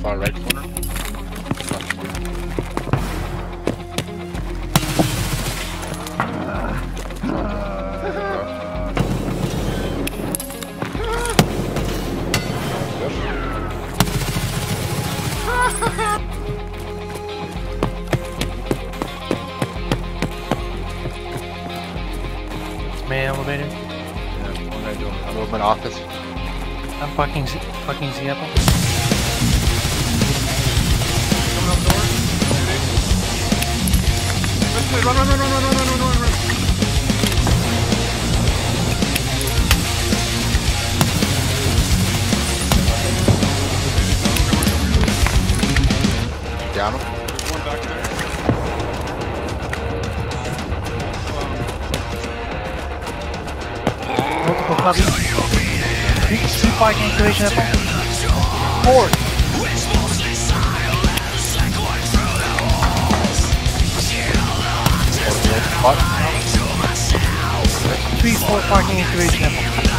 far right corner. It's me elevator. Yeah, what am I doing? I'm in my office. I'm fucking fucking Z Run, run, run, run, run, run, run, run, run, run. Down him. There's one back there. Multiple copy. Three, three fucking activation apple. Four. Fucking activation apple.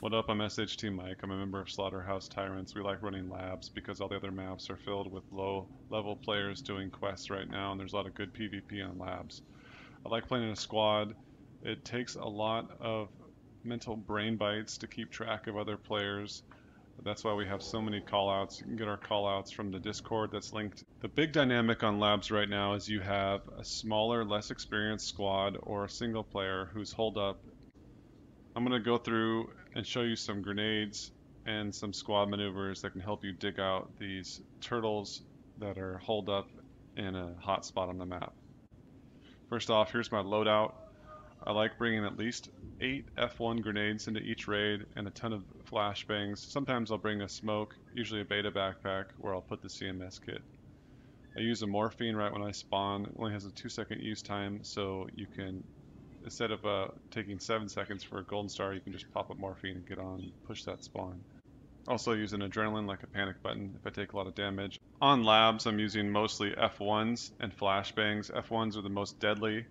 What up? I'm SHT Mike. I'm a member of Slaughterhouse Tyrants. We like running labs because all the other maps are filled with low level players doing quests right now, and there's a lot of good PvP on labs. I like playing in a squad. It takes a lot of mental brain bites to keep track of other players. That's why we have so many callouts. You can get our callouts from the Discord that's linked. The big dynamic on labs right now is you have a smaller, less experienced squad or a single player who's holed up I'm going to go through and show you some grenades and some squad maneuvers that can help you dig out these turtles that are holed up in a hot spot on the map. First off, here's my loadout. I like bringing at least 8 F1 grenades into each raid and a ton of flashbangs. Sometimes I'll bring a smoke, usually a beta backpack, where I'll put the CMS kit. I use a morphine right when I spawn. It only has a 2 second use time, so you can instead of uh, taking seven seconds for a golden star, you can just pop up morphine and get on and push that spawn. Also use an adrenaline like a panic button if I take a lot of damage. On labs, I'm using mostly F1s and flashbangs. F1s are the most deadly.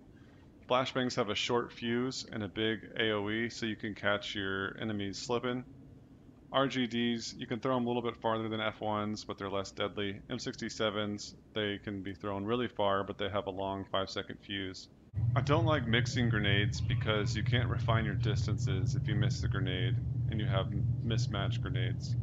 Flashbangs have a short fuse and a big AoE, so you can catch your enemies slipping. RGDs, you can throw them a little bit farther than F1s, but they're less deadly. M67s, they can be thrown really far, but they have a long 5 second fuse. I don't like mixing grenades because you can't refine your distances if you miss the grenade and you have mismatched grenades.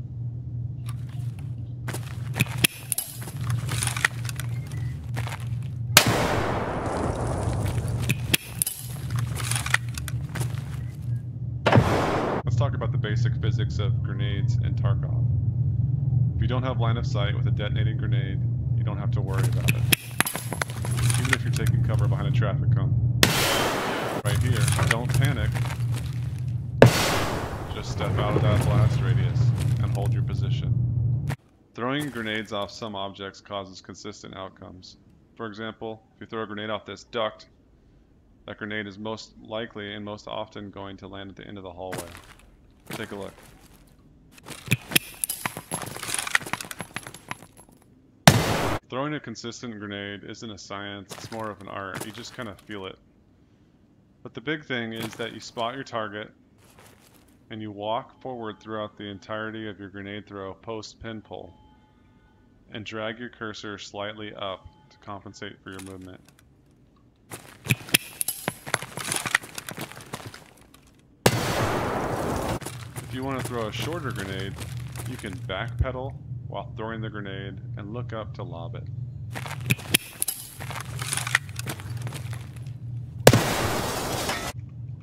Let's talk about the basic physics of grenades and Tarkov. If you don't have line of sight with a detonating grenade, you don't have to worry about it even if you're taking cover behind a traffic cone. Right here, don't panic. Just step out of that blast radius and hold your position. Throwing grenades off some objects causes consistent outcomes. For example, if you throw a grenade off this duct, that grenade is most likely and most often going to land at the end of the hallway. Take a look. Throwing a consistent grenade isn't a science, it's more of an art. You just kind of feel it. But the big thing is that you spot your target and you walk forward throughout the entirety of your grenade throw post pin pull and drag your cursor slightly up to compensate for your movement. If you want to throw a shorter grenade, you can backpedal while throwing the grenade and look up to lob it.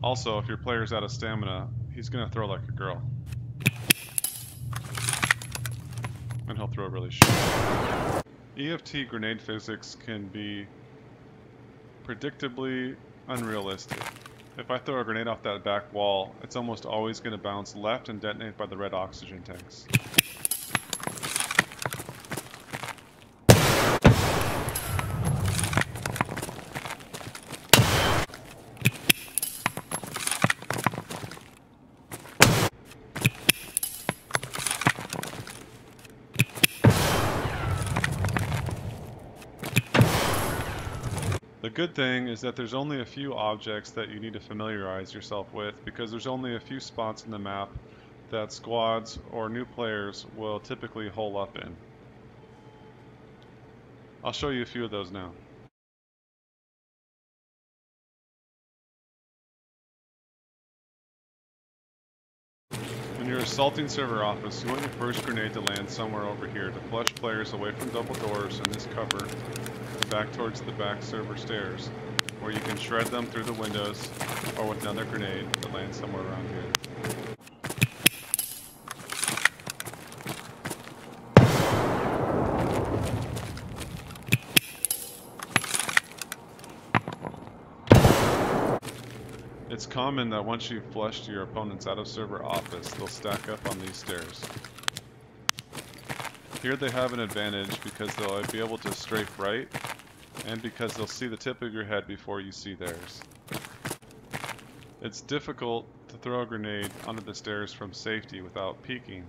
Also, if your player's out of stamina, he's gonna throw like a girl. And he'll throw really short. EFT grenade physics can be predictably unrealistic. If I throw a grenade off that back wall, it's almost always going to bounce left and detonate by the red oxygen tanks. Good thing is that there's only a few objects that you need to familiarize yourself with because there's only a few spots in the map that squads or new players will typically hole up in. I'll show you a few of those now. When you're assaulting server office, you want your first grenade to land somewhere over here to flush players away from double doors and this cover back towards the back server stairs, where you can shred them through the windows or with another grenade that lands somewhere around here. It's common that once you've flushed your opponents out of server office, they'll stack up on these stairs. Here they have an advantage because they'll be able to strafe right, and because they'll see the tip of your head before you see theirs. It's difficult to throw a grenade onto the stairs from safety without peeking,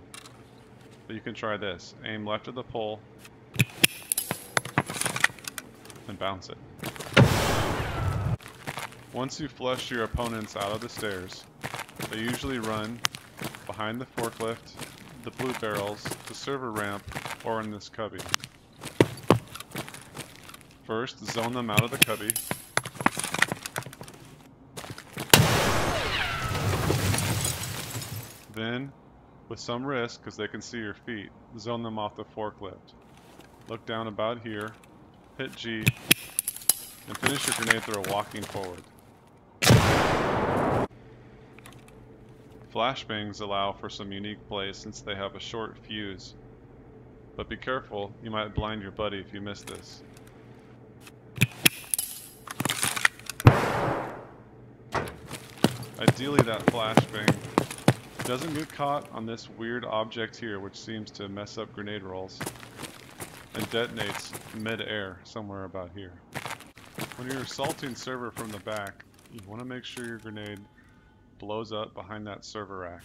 but you can try this. Aim left of the pole, and bounce it. Once you flush your opponents out of the stairs, they usually run behind the forklift, the blue barrels, the server ramp, or in this cubby. First, zone them out of the cubby. Then, with some risk, because they can see your feet, zone them off the forklift. Look down about here, hit G, and finish your grenade throw walking forward. Flashbangs allow for some unique plays since they have a short fuse. But be careful, you might blind your buddy if you miss this. Ideally that flashbang doesn't get caught on this weird object here which seems to mess up grenade rolls and detonates mid-air somewhere about here. When you're assaulting server from the back, you want to make sure your grenade blows up behind that server rack.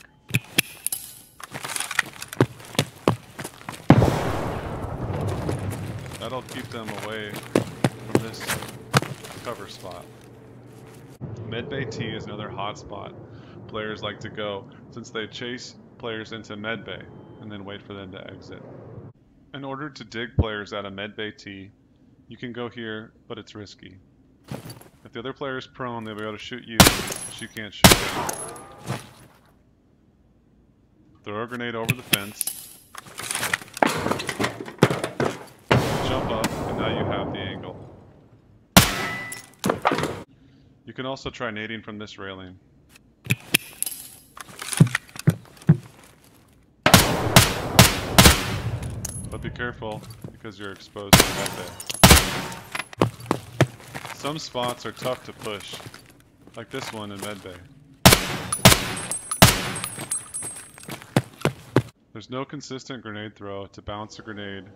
That'll keep them away from this cover spot. Medbay T is another hot spot players like to go since they chase players into medbay and then wait for them to exit. In order to dig players out of medbay T, you can go here, but it's risky. If the other player is prone, they'll be able to shoot you, but you can't shoot them. Throw a grenade over the fence. Jump up, and now you have the angle. You can also try nading from this railing. But be careful, because you're exposed to medbay. Some spots are tough to push, like this one in medbay. There's no consistent grenade throw to bounce a grenade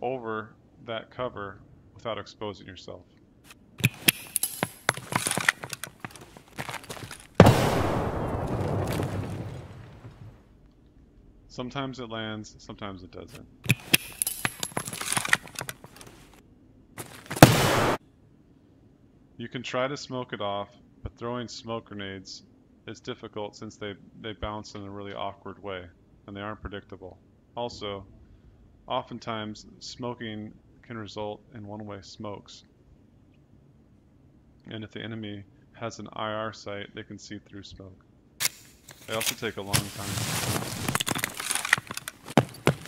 over that cover without exposing yourself. Sometimes it lands, sometimes it doesn't. You can try to smoke it off, but throwing smoke grenades is difficult since they, they bounce in a really awkward way and they aren't predictable. Also, oftentimes smoking can result in one-way smokes. And if the enemy has an IR sight, they can see through smoke. They also take a long time.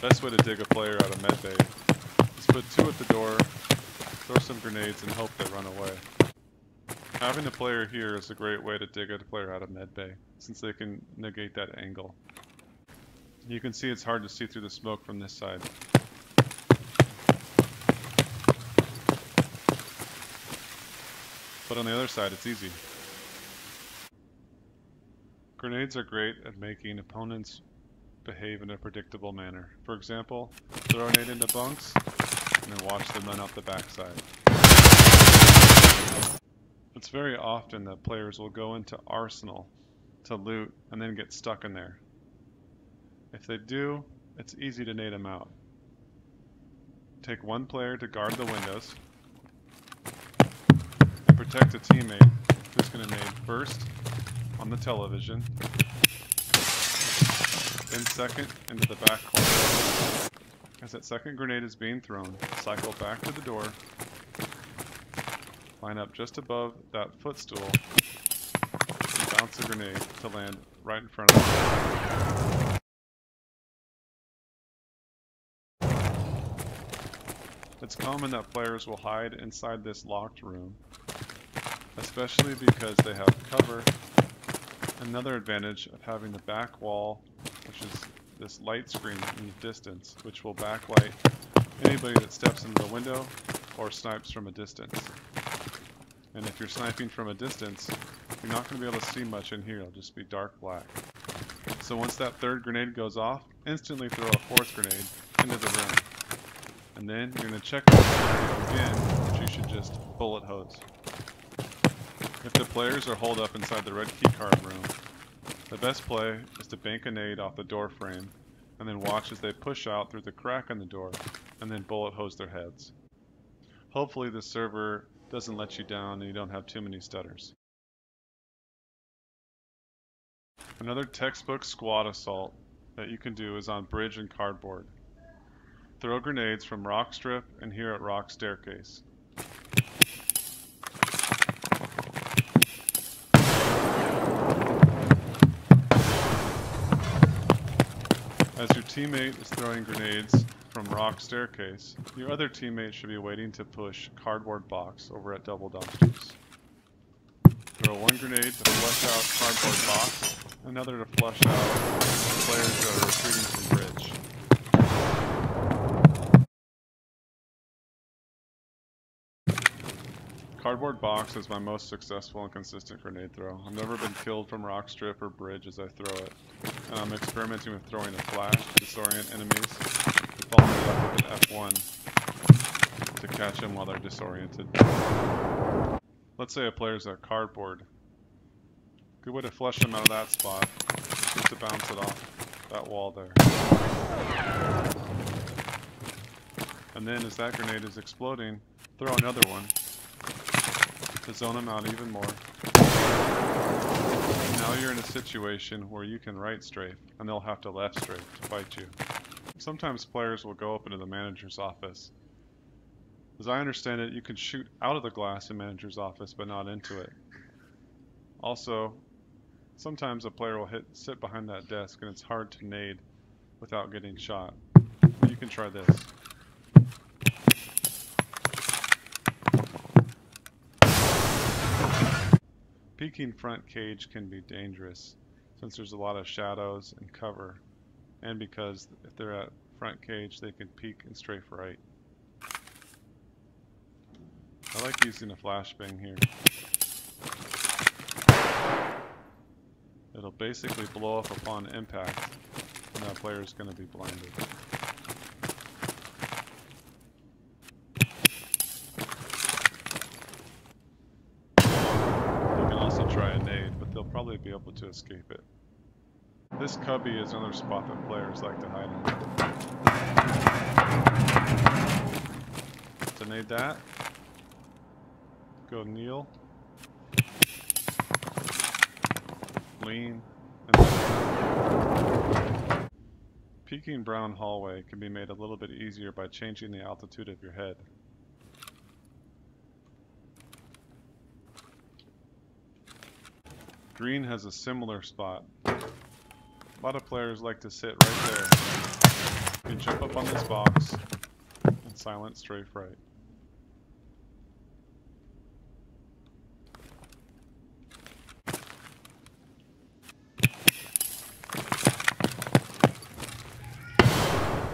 Best way to dig a player out of medbay is put two at the door, throw some grenades, and hope they run away. Having a player here is a great way to dig a player out of medbay, since they can negate that angle. You can see it's hard to see through the smoke from this side. But on the other side, it's easy. Grenades are great at making opponents behave in a predictable manner. For example, throw a grenade into bunks, and then watch them run out the backside. It's very often that players will go into Arsenal to loot and then get stuck in there. If they do, it's easy to nade them out. Take one player to guard the windows. and protect a teammate who's going to nade first on the television, then second into the back corner. As that second grenade is being thrown, cycle back to the door, line up just above that footstool, and bounce the grenade to land right in front of you. It's common that players will hide inside this locked room, especially because they have cover. Another advantage of having the back wall, which is this light screen in the distance, which will backlight anybody that steps into the window or snipes from a distance. And if you're sniping from a distance, you're not going to be able to see much in here, it'll just be dark black. So once that third grenade goes off, instantly throw a fourth grenade into the room. And then you're going to check again, which you should just bullet hose. If the players are holed up inside the red keycard room, the best play is to bank a nade off the door frame, and then watch as they push out through the crack in the door, and then bullet hose their heads. Hopefully the server doesn't let you down and you don't have too many stutters. Another textbook squad assault that you can do is on bridge and cardboard. Throw grenades from rock strip and here at rock staircase. As your teammate is throwing grenades from rock staircase, your other teammate should be waiting to push cardboard box over at double dumpsters. Throw one grenade to flush out cardboard box, another to flush out players that are retreating from bridge. Cardboard box is my most successful and consistent grenade throw. I've never been killed from rock strip or bridge as I throw it. I'm experimenting with throwing a flash to disorient enemies, following up with an F1 to catch them while they're disoriented. Let's say a player's at cardboard. Good way to flush them out of that spot is to bounce it off that wall there. And then as that grenade is exploding, throw another one to zone them out even more. Now you're in a situation where you can right strafe, and they'll have to left strafe to fight you. Sometimes players will go up into the manager's office. As I understand it, you can shoot out of the glass in manager's office, but not into it. Also, sometimes a player will hit sit behind that desk, and it's hard to nade without getting shot. You can try this. Peeking front cage can be dangerous since there's a lot of shadows and cover and because if they're at front cage they can peek and strafe right. I like using a flashbang here. It'll basically blow up upon impact and that player is going to be blinded. try a nade, but they'll probably be able to escape it. This cubby is another spot that players like to hide in. To nade that, go kneel, lean, and Peeking brown hallway can be made a little bit easier by changing the altitude of your head. Green has a similar spot. A lot of players like to sit right there. You can jump up on this box and silent strafe right.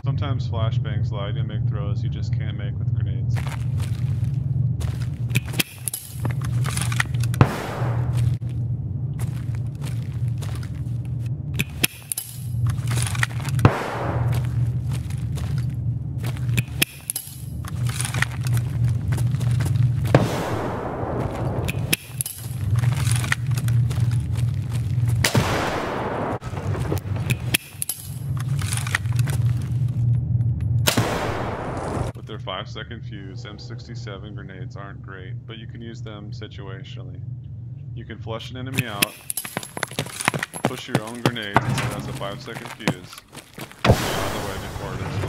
Sometimes flashbangs you to make throws you just can't make with grenades. Second fuse, M67 grenades aren't great, but you can use them situationally. You can flush an enemy out, push your own grenades, and it has a 5 second fuse. Out of the way before it explodes.